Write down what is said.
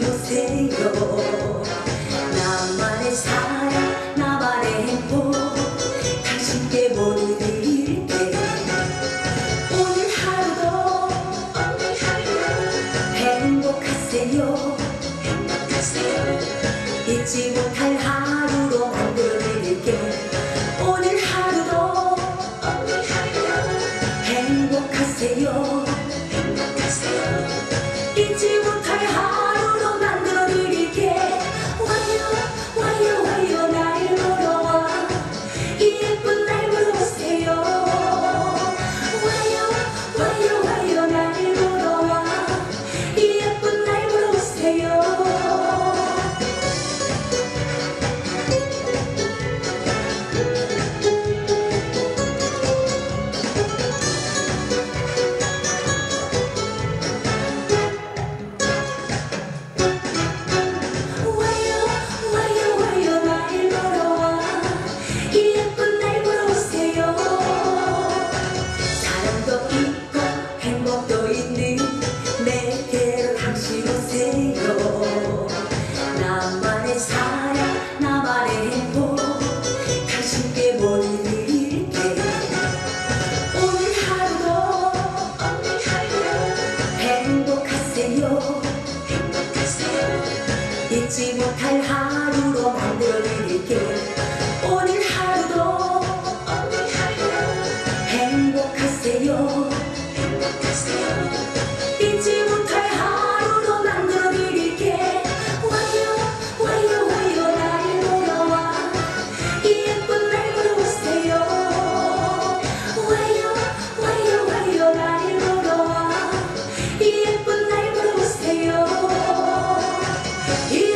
주세요. 나만의 사랑 나만의 행복. 당신께 모두 드릴게 오늘 하루도 행복하세요. 행복하세요 잊지 못할 하루로 만들어 드릴게 오늘 하루도 오늘 하루도 행복하세요 행복하세요. 잊지 못할 하루 마세요 행복하세요. 잊지 못할 하루로 만들어 드릴게. 오늘 하루도 오늘 하루 행복하세요. 행복하세요. И